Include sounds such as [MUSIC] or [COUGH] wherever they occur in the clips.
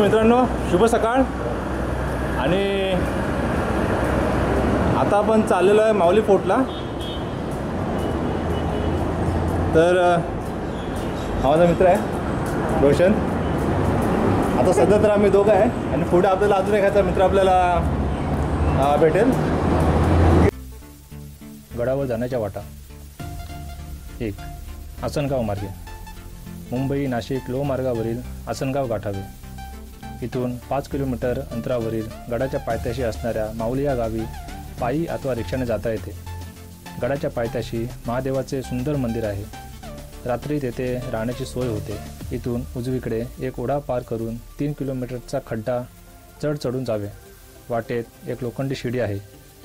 मित्रांनो शुभ सकाळ. आणि आता आपण चाललेलो आहे माऊली फोर्टला. तर हा माझा मित्र आहे रोशन. आता सध्या तर आम्ही दोघं आहे आणि पुढे आपल्याला अजून एखादा मित्र आपल्याला भेटेल. गडावर जाण्याच्या वाटा. एक आसनगाव मार्गे. मुंबई नाशिक लोहमार्गावरील आसनगाव गाठावे. इथून पाच किलोमीटर अंतरावरील गडाच्या पायथ्याशी असणाऱ्या माऊली या गावी पायी अथवा रिक्षाने जाता येते. गडाच्या पायथ्याशी महादेवाचे सुंदर मंदिर आहे. रात्री तेथे राहण्याची सोय होते. इथून उजवीकडे एक ओढा पार करून तीन किलोमीटरचा खड्डा चढ चढून जावे. वाटेत एक लोखंडी शिडी आहे.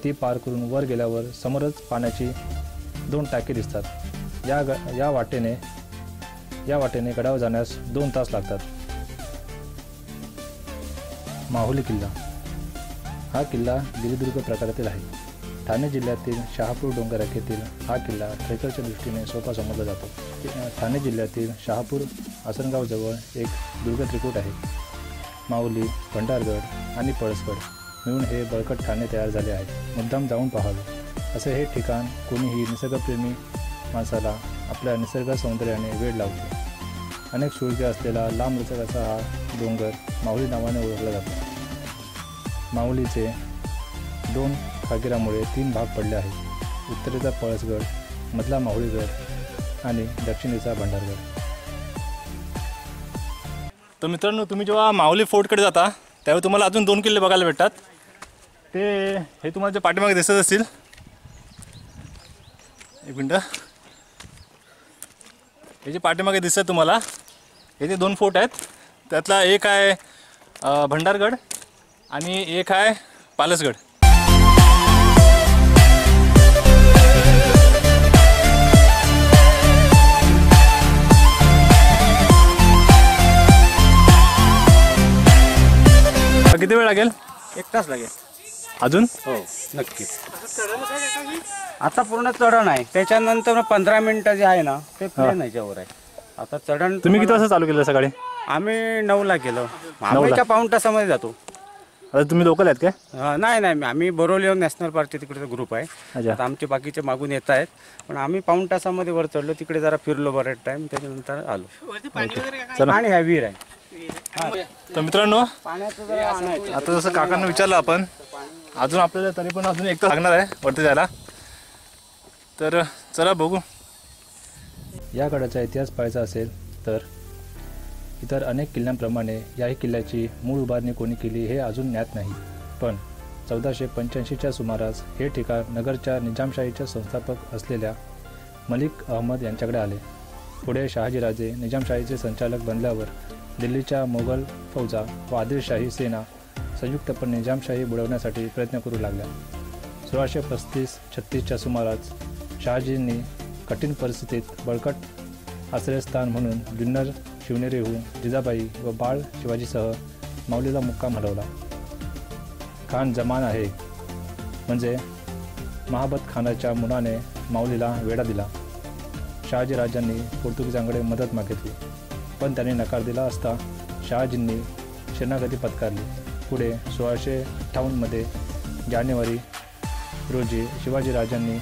ती पार करून वर गेल्यावर समोरच पाण्याची दोन टाके दिसतात. या ग या वाटेने या वाटेने गडावर जाण्यास दोन तास लागतात. माहुली किल्ला. हा किल्ला गिरिदुर्ग प्रकारातील आहे. ठाणे जिल्ह्यातील शहापूर डोंगर रेखेतील हा किल्ला ट्रेकरच्या दृष्टीने सोपा समजला जातो. ठाणे जिल्ह्यातील शहापूर आसनगावजवळ एक दुर्ग त्रिकूट आहे. माऊली भंडारगड आणि पळसगड मिळून हे बळकट ठाणे तयार झाले आहे. मुद्दाम जाऊन पाहावे. असे हे ठिकाण कोणीही निसर्गप्रेमी माणसाला आपल्या निसर्ग सौंदर्याने वेळ लावतो अनेक सुविधा असलेला लांब लचक असा हा डोंगर माऊली नावाने ओळखला जातो. माऊलीचे दोन खागिरामुळे तीन भाग पडले आहेत. उत्तरेचा पळसगड मधला माहुलीगड आणि दक्षिणेचा भंडारगड. तर मित्रांनो तुम्ही जेव्हा माऊली फोर्टकडे जाता त्यावेळी तुम्हाला अजून दोन किल्ले बघायला भेटतात. ते हे तुम्हाला जे पाठीमागे दिसत असतील. एक मिनटं. हे जे पाठीमागे दिसत तुम्हाला हे जे दोन फोर्ट आहेत त्यातला एक आहे भंडारगड आणि एक आहे पालसगड. किती वेळ लागेल? एक तास लागेल. अजून? हो नक्कीच आता पूर्ण चढण आहे. त्याच्यानंतर पंधरा मिनिटं जे आहे ना ते प्लेन ह्याच्यावर आहे. आता चढण तुम्ही किती वाजता चालू केलं सकाळी? आम्ही नऊला गेलो आम्ही एका पाऊण तासामध्ये जातो. आता तुम्ही लोकल आहेत काय? अं, नाही नाही आम्ही बोरोलिओ नॅशनल पार्कचे तिकडचा ग्रुप आहे. अच्छा. आता आमचे बाकीचे मागून येत आहेत. पण आम्ही पाऊण तासामध्ये वर चढलो तिकडे जरा फिरलो बरेच टाइम त्याच्यानंतर आलो. चला. पाणी आहे विहीर आहे. तर मित्रांनो पाण्याचं जरा आणायचं. आता जसं काकांना विचारलं आपण अजून आपल्याला तरी पण अजून एक तास लागणार आहे वरती जायला. तर चला बघू. या गडाचा इतिहास पाहायचा असेल तर इतर अनेक किल्ल्यांप्रमाणे याही किल्ल्याची मूळ उभारणी कोणी केली हे अजून ज्ञात नाही. पण चौदाशे पंच्याऐंशीच्या सुमारास हे ठिकाण नगरच्या निजामशाहीच्या संस्थापक असलेल्या मलिक अहमद यांच्याकडे आले. पुढे शहाजीराजे निजामशाहीचे संचालक बनल्यावर दिल्लीच्या मोगल फौजा व आदिलशाही सेना संयुक्तपणे निजामशाही बुडवण्यासाठी प्रयत्न करू लागल्या. सोळाशे पस्तीस छत्तीसच्या सुमारास शहाजींनी कठीण परिस्थितीत बळकट आश्रयस्थान म्हणून जुन्नर शिवनेरीहून जिजाबाई व बाळ शिवाजीसह माऊलीला मुक्काम हलवला. खान जमान आहे. म्हणजे महाबत खानाच्या मुलाने माऊलीला वेढा दिला. शहाजीराजांनी पोर्तुगीजांकडे मदत मागितली. पण त्यांनी नकार दिला असता शहाजींनी शरणागती पत्कारली. पुढे सोळाशे अठ्ठावन्नमध्ये जानेवारी रोजी शिवाजीराजांनी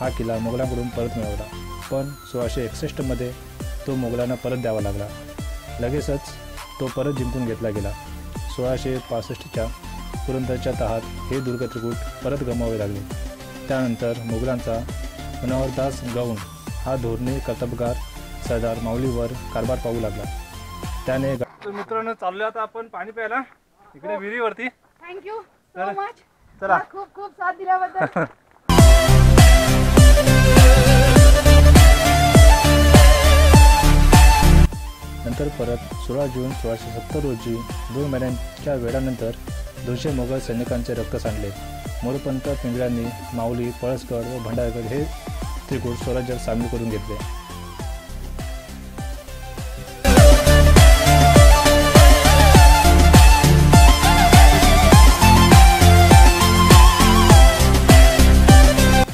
हा किल्ला मोगलांकडून परत मिळवला. पण सोळाशे एकसष्टमध्ये तो मोगलांना परत द्यावा लागला. लगेचच तो परत जिंकून घेतला गेला. सोळाशे पासष्टच्या पुरंदरच्या तहात हे दुर्ग त्रिकूट परत गमावे लागले. त्यानंतर मोगलांचा मनोहरदास गौंड हा धोरणी कर्तबगार सरदार माऊलीवर कारभार पाहू लागला. त्याने मित्रांनो चाललो आता आपण पाणी प्यायला. इकडे विहिरीवरती. थँक्यू चला. सो मच चला खूप खूप साथ दिल्याबद्दल. [LAUGHS] नंतर परत सोळा जून सोळाशे सत्तर रोजी दोन महिन्यांच्या वेळानंतर दोनशे मोगल सैनिकांचे रक्त सांडले. मोरपंत पिंगळ्यांनी माऊली पळसगड व भंडारगड हे त्रिकूट स्वराज्यात सामील करून घेतले.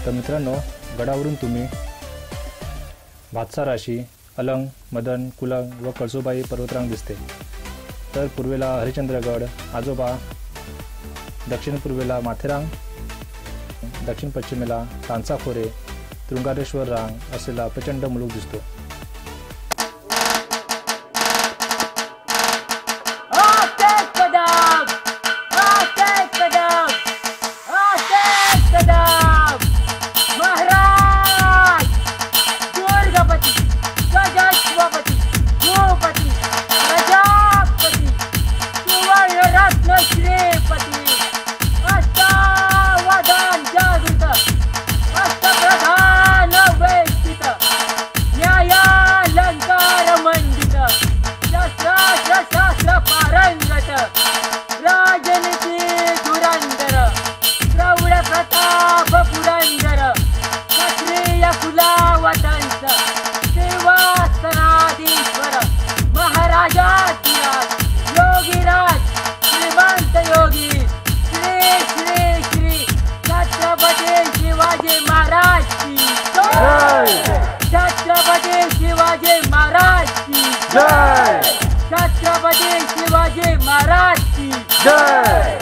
तर मित्रांनो गडावरून तुम्ही भातसा राशी अलंग मदन कुलंग व कळसुबाई पर्वतरांग दिसते. तर पूर्वेला हरिश्चंद्रगड आजोबा दक्षिण पूर्वेला माथेरांग दक्षिण पश्चिमेला तांचा तृंगारेश्वर रांग असलेला प्रचंड मुलूक दिसतो. Marathi! Jai!